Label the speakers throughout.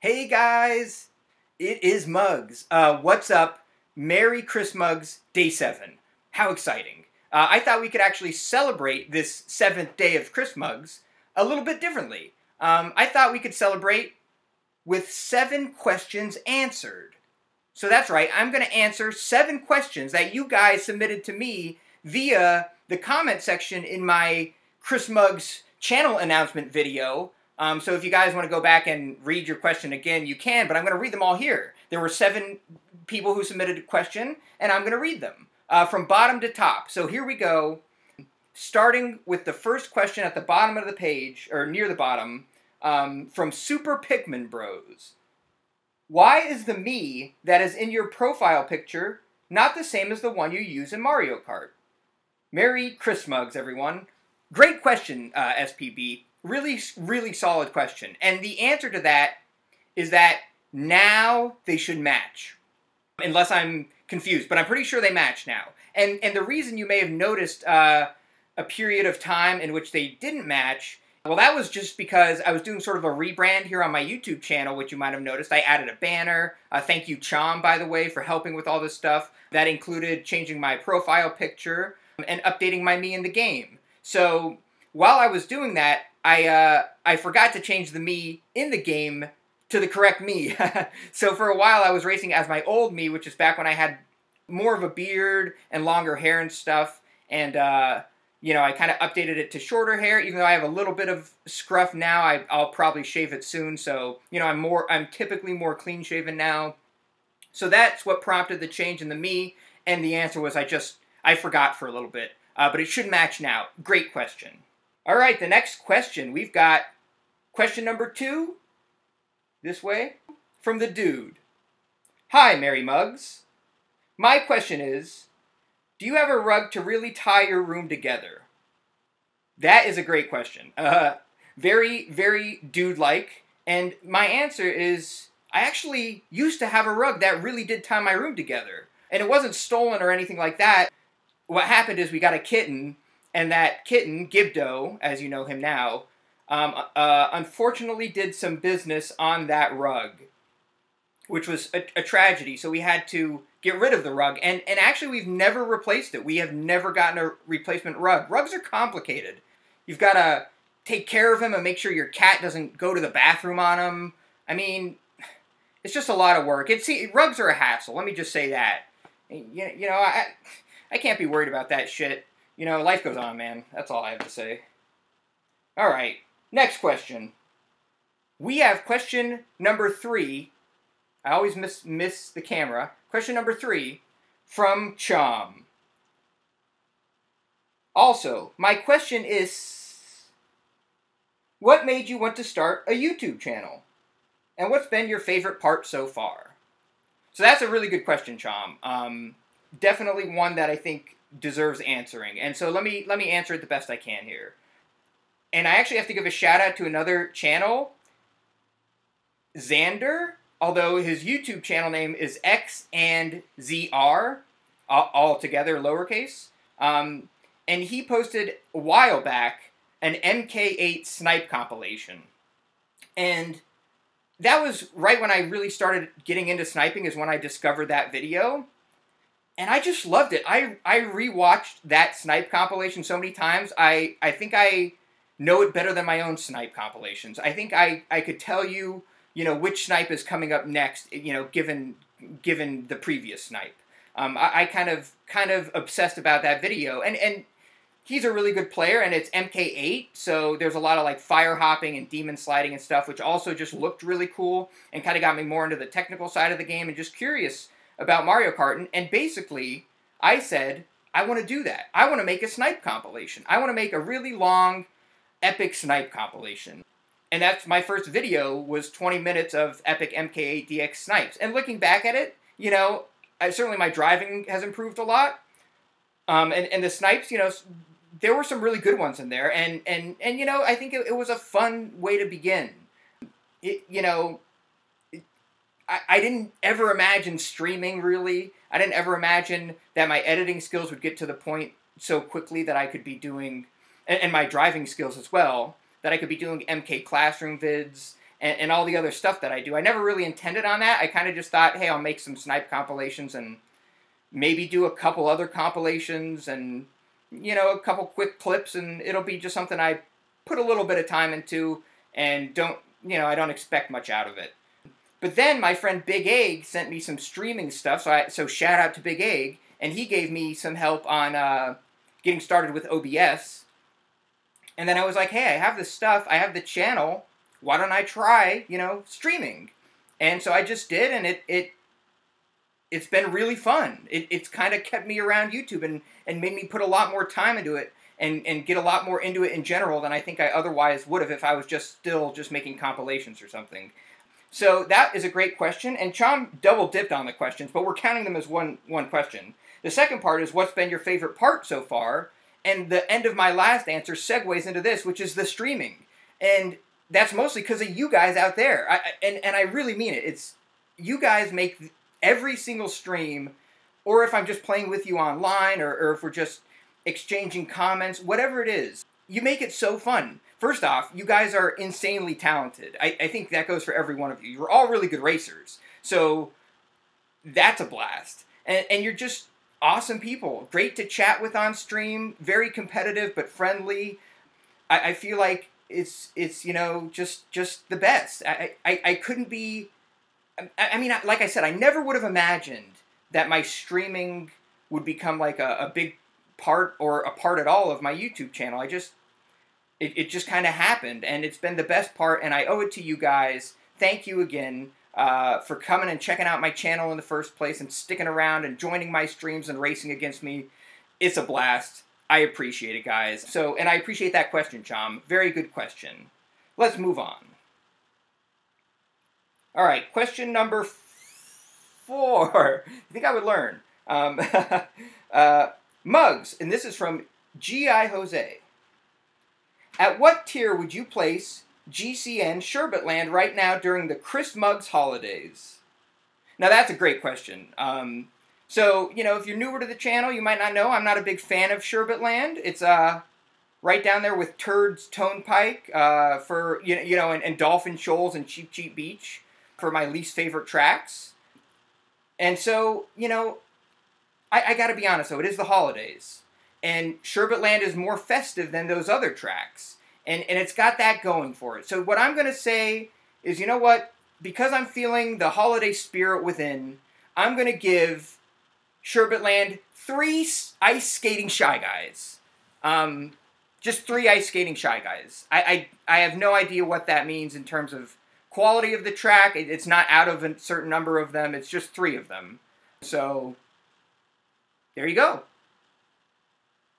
Speaker 1: Hey guys, it is Muggz. Uh, what's up? Merry Christmuggz Day 7. How exciting. Uh, I thought we could actually celebrate this seventh day of Christmuggz a little bit differently. Um, I thought we could celebrate with seven questions answered. So that's right, I'm going to answer seven questions that you guys submitted to me via the comment section in my Christmuggz channel announcement video um, so if you guys want to go back and read your question again, you can, but I'm going to read them all here. There were seven people who submitted a question, and I'm going to read them uh, from bottom to top. So here we go, starting with the first question at the bottom of the page, or near the bottom, um, from Super Pikmin Bros. Why is the me that is in your profile picture not the same as the one you use in Mario Kart? Merry Christmuggz, everyone. Great question, uh, SPB really, really solid question. And the answer to that is that now they should match. Unless I'm confused, but I'm pretty sure they match now. And and the reason you may have noticed uh, a period of time in which they didn't match, well, that was just because I was doing sort of a rebrand here on my YouTube channel, which you might have noticed. I added a banner. Uh, thank you, Chom, by the way, for helping with all this stuff. That included changing my profile picture and updating my me in the game. So while I was doing that, I uh, I forgot to change the me in the game to the correct me. so for a while I was racing as my old me, which is back when I had more of a beard and longer hair and stuff. And uh, you know, I kind of updated it to shorter hair, even though I have a little bit of scruff now. I, I'll probably shave it soon, so you know, I'm more I'm typically more clean shaven now. So that's what prompted the change in the me, and the answer was I just I forgot for a little bit, uh, but it should match now. Great question. All right, the next question. We've got question number two, this way, from the dude. Hi, Mary Muggz. My question is Do you have a rug to really tie your room together? That is a great question. Uh, very, very dude like. And my answer is I actually used to have a rug that really did tie my room together. And it wasn't stolen or anything like that. What happened is we got a kitten and that kitten, Gibdo, as you know him now, um, uh, unfortunately did some business on that rug, which was a, a, tragedy. So we had to get rid of the rug, and and actually we've never replaced it. We have never gotten a replacement rug. Rugs are complicated. You've got to take care of them and make sure your cat doesn't go to the bathroom on them. I mean, it's just a lot of work. It's see, rugs are a hassle. Let me just say that. You, you know, I I can't be worried about that shit you know, life goes on, man. That's all I have to say. All right, next question. We have question number three. I always miss miss the camera. Question number three from Chom. Also, my question is What made you want to start a YouTube channel? And what's been your favorite part so far? So that's a really good question, Chom. Um, definitely one that I think deserves answering. And so let me let me answer it the best I can here. And I actually have to give a shout out to another channel, Xander, although his YouTube channel name is X and ZR, all, together lowercase. Um, and he posted a while back an MK8 snipe compilation. And that was right when I really started getting into sniping is when I discovered that video and I just loved it. I I rewatched that snipe compilation so many times. I I think I know it better than my own snipe compilations. I think I I could tell you you know which snipe is coming up next. You know, given given the previous snipe. Um, I, I kind of kind of obsessed about that video, and and he's a really good player, and it's MK8, so there's a lot of like fire hopping and demon sliding and stuff, which also just looked really cool and kind of got me more into the technical side of the game and just curious about Mario Kart, and basically I said, I want to do that. I want to make a snipe compilation. I want to make a really long, epic snipe compilation. And that's my first video was 20 minutes of epic MK8 DX snipes. And looking back at it, you know, I, certainly my driving has improved a lot. Um, and, and the snipes, you know, there were some really good ones in there. And, and, and you know, I think it, it was a fun way to begin. It, you know, I, I didn't ever imagine streaming really. I didn't ever imagine that my editing skills would get to the point so quickly that I could be doing, and, and my driving skills as well, that I could be doing MK classroom vids and, and all the other stuff that I do. I never really intended on that. I kind of just thought, hey, I'll make some snipe compilations and maybe do a couple other compilations and you know a couple quick clips, and it'll be just something I put a little bit of time into and don't you know I don't expect much out of it. But then my friend Big Egg sent me some streaming stuff, so I so shout out to Big Egg, and he gave me some help on uh, getting started with OBS. And then I was like, hey, I have this stuff, I have the channel why don't I try, you know, streaming? And so I just did, and it it it's been really fun. It, it's kind of kept me around YouTube and and made me put a lot more time into it and and get a lot more into it in general than I think I otherwise would have if I was just still just making compilations or something. So that is a great question, and Chom double dipped on the questions, but we're counting them as one one question. The second part is what's been your favorite part so far, and the end of my last answer segues into this, which is the streaming. And that's mostly because of you guys out there. I, and, and I really mean it. It's you guys make every single stream, or if I'm just playing with you online, or, or if we're just exchanging comments, whatever it is, you make it so fun. First off, you guys are insanely talented. I, I think that goes for every one of you. You're all really good racers. So that's a blast. And, and you're just awesome people. Great to chat with on stream, very competitive but friendly. I, I feel like it's it's you know just just the best. I I, I couldn't be. I, I mean, like I said, I never would have imagined that my streaming would become like a, a big part or a part at all of my YouTube channel. I just it, it just kind of happened, and it's been the best part, and I owe it to you guys. Thank you again uh, for coming and checking out my channel in the first place and sticking around and joining my streams and racing against me. It's a blast. I appreciate it, guys. So, and I appreciate that question, Chom. Very good question. Let's move on. All right, question number four. I think I would learn. Um, uh, Muggz, and this is from G.I. Jose. At what tier would you place GCN Sherbetland right now during the Christmuggz holidays? Now, that's a great question. Um, so, you know, if you're newer to the channel, you might not know I'm not a big fan of Sherbetland. It's uh, right down there with Toad's Turnpike uh, for, you know, you know and, and Dolphin Shoals and Cheep Cheep Beach for my least favorite tracks. And so, you know, I, I got to be honest, though, it is the holidays. And Sherbetland is more festive than those other tracks. And, and it's got that going for it. So, what I'm going to say is, you know what? Because I'm feeling the holiday spirit within, I'm going to give Sherbetland, three ice skating shy guys. Um, just three ice skating shy guys. I, I, I have no idea what that means in terms of quality of the track. It's not out of a certain number of them. It's just three of them. So there you go.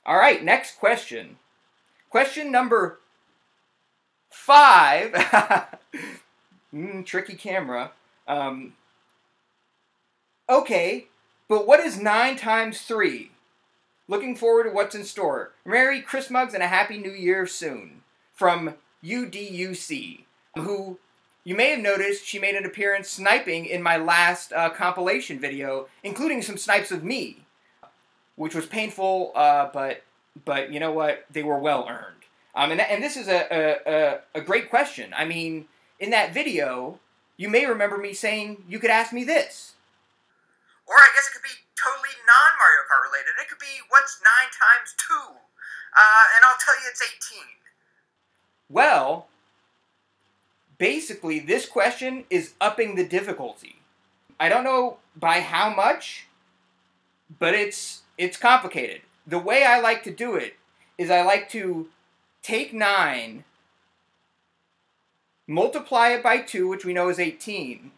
Speaker 1: All right, next question. Question number five. mm, tricky camera. Um, okay, but what is 9 times 3? Looking forward to what's in store. Merry Christmas and a Happy New Year soon. From UDUC, who you may have noticed she made an appearance sniping in my last uh, compilation video, including some snipes of me, which was painful, uh, but but you know what? They were well earned. Um, and, and this is a, a, a great question. I mean, in that video, you may remember me saying you could ask me this.
Speaker 2: Or I guess it could be totally non Mario Kart related. It could be what's 9 times 2? Uh, and I'll tell you it's 18.
Speaker 1: Well, basically, this question is upping the difficulty. I don't know by how much, but it's it's complicated. The way I like to do it is I like to take 9, multiply it by 2, which we know is 18,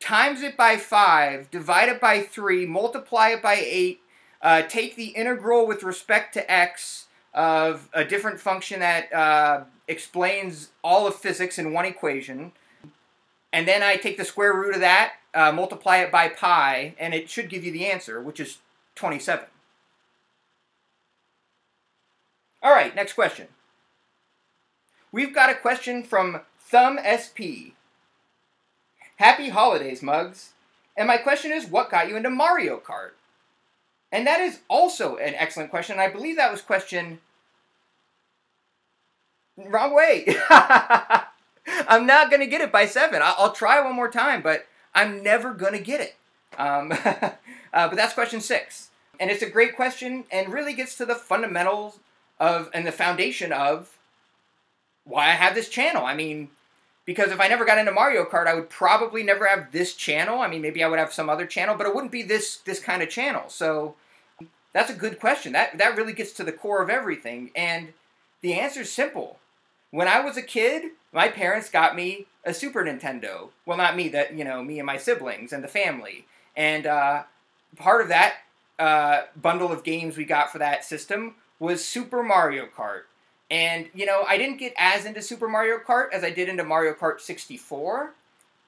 Speaker 1: times it by 5, divide it by 3, multiply it by 8, uh, take the integral with respect to x of a different function that uh, explains all of physics in one equation, and then I take the square root of that, uh, multiply it by pi, and it should give you the answer, which is 27. All right, next question. We've got a question from Thumb SP. Happy holidays, Muggz. And my question is, what got you into Mario Kart? And that is also an excellent question. I believe that was question wrong way. I'm not gonna get it by seven. I'll, try one more time, but I'm never gonna get it. Um, uh, but that's question six, and it's a great question, and really gets to the fundamentals of and the foundation of why I have this channel. I mean, because if I never got into Mario Kart, I would probably never have this channel. I mean, maybe I would have some other channel, but it wouldn't be this this kind of channel. So that's a good question. That that really gets to the core of everything, and the answer is simple. When I was a kid, my parents got me a Super Nintendo. Well, not me, that you know, me and my siblings and the family. And uh, part of that uh, bundle of games we got for that system was Super Mario Kart. And, you know, I didn't get as into Super Mario Kart as I did into Mario Kart 64,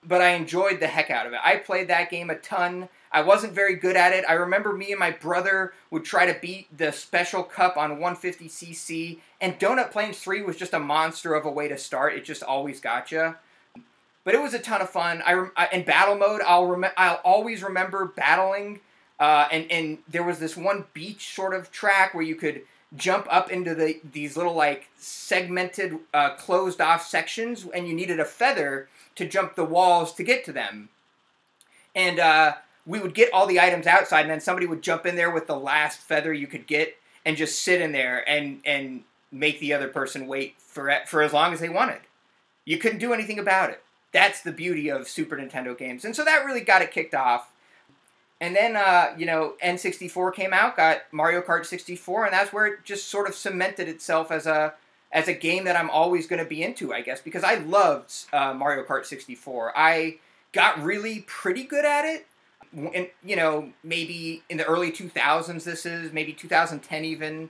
Speaker 1: but I enjoyed the heck out of it. I played that game a ton. I wasn't very good at it. I remember me and my brother would try to beat the Special Cup on 150cc, and Donut Plains 3 was just a monster of a way to start. It just always got you. But it was a ton of fun. I, I in battle mode, I'll rem- I'll always remember battling. Uh, and and there was this one beach sort of track where you could jump up into the these little like segmented uh, closed off sections and you needed a feather to jump the walls to get to them. And uh, we would get all the items outside and then somebody would jump in there with the last feather you could get and just sit in there and and make the other person wait for for as long as they wanted. You couldn't do anything about it. That's the beauty of super nintendo games. And so that really got it kicked off and then, uh, you know, N64 came out, got Mario Kart 64, and that's where it just sort of cemented itself as a as a game that I'm always going to be into, I guess, because I loved uh, Mario Kart 64. I got really pretty good at it. And, you know, maybe in the early 2000s, this is maybe 2010 even.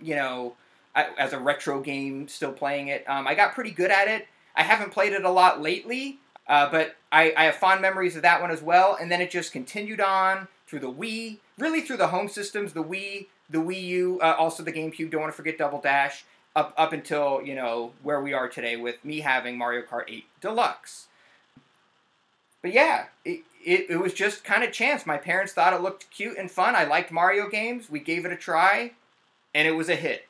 Speaker 1: You know, I, as a retro game, still playing it. Um, I got pretty good at it. I haven't played it a lot lately, uh, but I, I have fond memories of that one as well. And then it just continued on through the Wii, really through the home systems, the Wii, the Wii U, uh, also the GameCube. Don't want to forget Double Dash. Up up until you know where we are today with me having Mario Kart 8 Deluxe. But yeah, it, it, it was just kind of chance. My parents thought it looked cute and fun. I liked Mario games. We gave it a try, and it was a hit.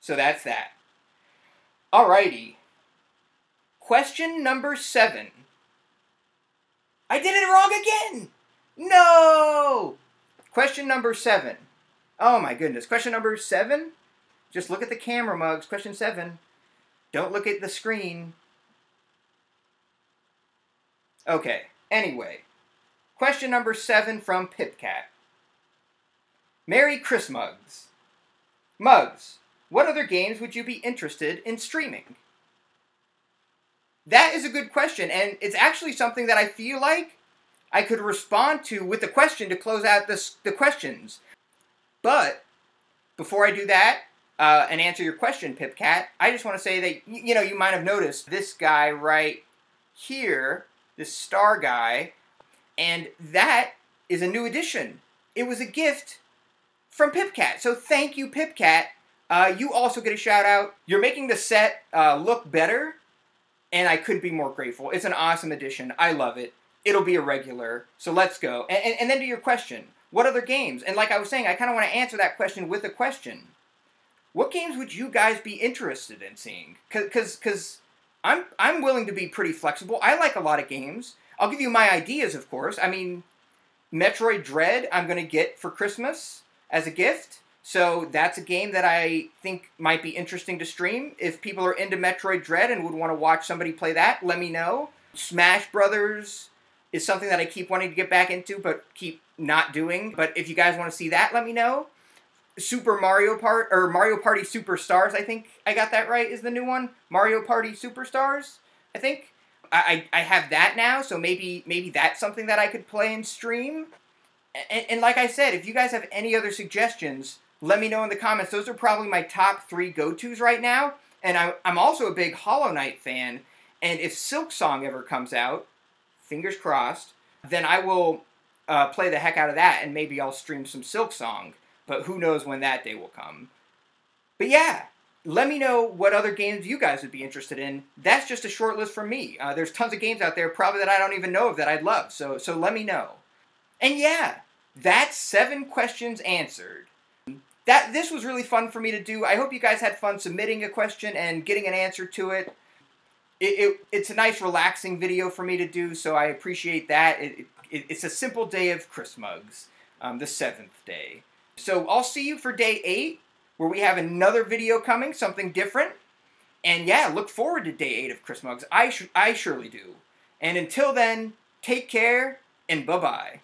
Speaker 1: So that's that. Alrighty. Question number seven. I did it wrong again! No! Question number seven. Oh my goodness. Question number seven? Just look at the camera Muggz. Question seven. Don't look at the screen. Okay. Anyway. Question number seven from Pipcat. Merry Chris Mugs. Muggz, what other games would you be interested in streaming? That is a good question, and it's actually something that I feel like I could respond to with a question to close out this, the questions. But before I do that uh, and answer your question, Pipcat, I just want to say that you know you might have noticed this guy right here, this star guy, and that is a new addition. It was a gift from Pipcat, so thank you, Pipcat. Uh, you also get a shout out. You're making the set uh, look better and I couldn't be more grateful. It's an awesome addition. I love it. It'll be a regular. So let's go. And, and, and then to your question what other games? And like I was saying, I kind of want to answer that question with a question. What games would you guys be interested in seeing? Because because I'm I'm willing to be pretty flexible. I like a lot of games. I'll give you my ideas, of course. I mean, Metroid Dread, I'm going to get for Christmas as a gift. So that's a game that I think might be interesting to stream. If people are into Metroid Dread and would want to watch somebody play that, let me know. Smash Brothers is something that I keep wanting to get back into, but keep not doing. But if you guys want to see that, let me know. Super Mario Part or Mario Party Superstars, I think I got that right. Is the new one Mario Party Superstars? I think I, I, I have that now, so maybe maybe that's something that I could play and stream. And, and like I said, if you guys have any other suggestions, let me know in the comments. Those are probably my top three go tos right now. And I, I'm also a big Hollow Knight fan. And if Silksong ever comes out, fingers crossed, then I will uh, play the heck out of that and maybe I'll stream some Silksong. But who knows when that day will come. But yeah, let me know what other games you guys would be interested in. That's just a short list from me. Uh, there's tons of games out there probably that I don't even know of that I'd love. So so let me know. And yeah, that's seven questions answered that this was really fun for me to do. I hope you guys had fun submitting a question and getting an answer to it. it, it, it's a nice relaxing video for me to do, so I appreciate that. It, it, it's a simple day of Christmuggz, um, the seventh day. So I'll see you for day eight, where we have another video coming, something different. And yeah, look forward to day eight of Christmuggz. I, I surely do. And until then, take care and bye bye.